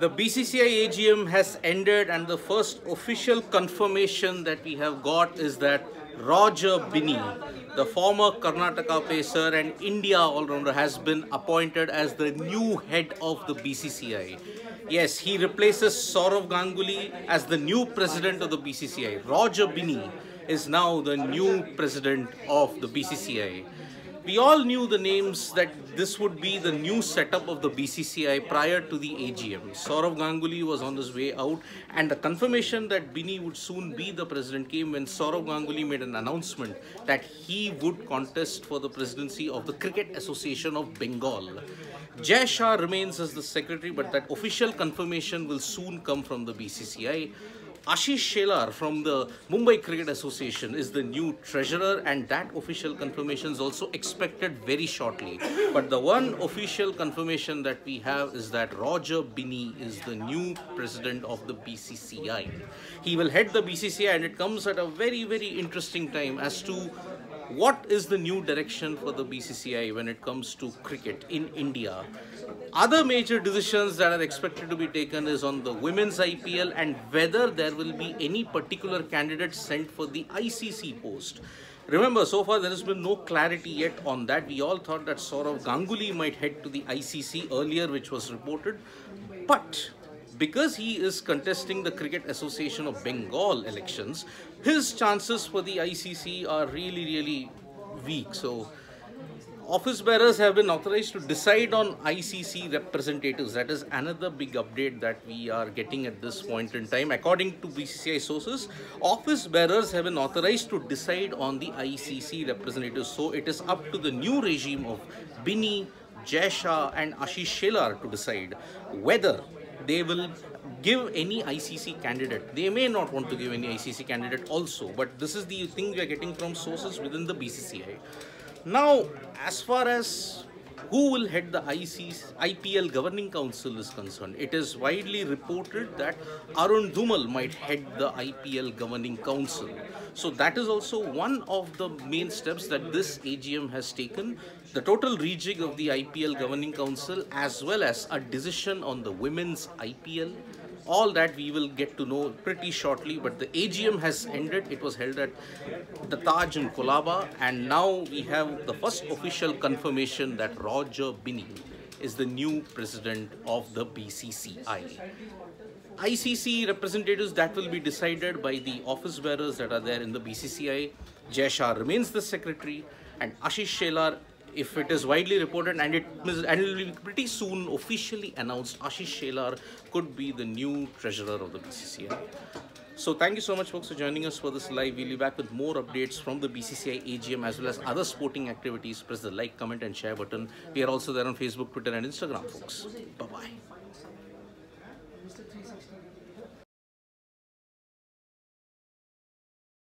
The BCCI AGM has ended and the first official confirmation that we have got is that Roger Binny, the former Karnataka pacer and India all-rounder has been appointed as the new head of the BCCI. Yes, he replaces Sourav Ganguly as the new president of the BCCI. Roger Binny is now the new president of the BCCI. We all knew the names that this would be the new setup of the BCCI prior to the AGM. Sourav Ganguly was on his way out and the confirmation that Binny would soon be the president came when Sourav Ganguly made an announcement that he would contest for the presidency of the Cricket Association of Bengal. Jay Shah remains as the secretary but that official confirmation will soon come from the BCCI. Ashish Shelar from the Mumbai Cricket Association is the new treasurer and that official confirmation is also expected very shortly. But the one official confirmation that we have is that Roger Binny is the new president of the BCCI. He will head the BCCI and it comes at a very, very interesting time as to what is the new direction for the BCCI when it comes to cricket in India. Other major decisions that are expected to be taken is on the women's IPL and whether there will be any particular candidate sent for the ICC post. Remember, so far there has been no clarity yet on that. We all thought that Sourav Ganguly might head to the ICC earlier, which was reported. But because he is contesting the Cricket Association of Bengal elections, his chances for the ICC are really, really weak. So office bearers have been authorized to decide on ICC representatives. That is another big update that we are getting at this point in time. According to BCCI sources, office bearers have been authorized to decide on the ICC representatives. So it is up to the new regime of Binny, Jay and Ashish Shelar to decide whether they will give any ICC candidate. They may not want to give any ICC candidate also, but this is the thing we are getting from sources within the BCCI. Now, as far as who will head the ICC, IPL Governing Council is concerned, it is widely reported that Arun Dhumal might head the IPL Governing Council. So that is also one of the main steps that this AGM has taken. The total rejig of the IPL Governing Council as well as a decision on the women's IPL all that we will get to know pretty shortly but the AGM has ended it was held at the Taj in Colaba and now we have the first official confirmation that Roger Binny is the new president of the BCCI. ICC representatives that will be decided by the office bearers that are there in the BCCI. Jay Shah remains the secretary and Ashish Shelar if it is widely reported and it, and will be pretty soon officially announced, Ashish Shelar could be the new treasurer of the BCCI. So thank you so much folks for joining us for this live. We'll be back with more updates from the BCCI AGM as well as other sporting activities. Press the like, comment and share button. We are also there on Facebook, Twitter and Instagram folks. Bye-bye.